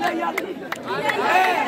Amen.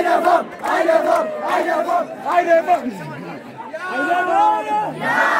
I love them. I love them. I love them. I love them. I love them.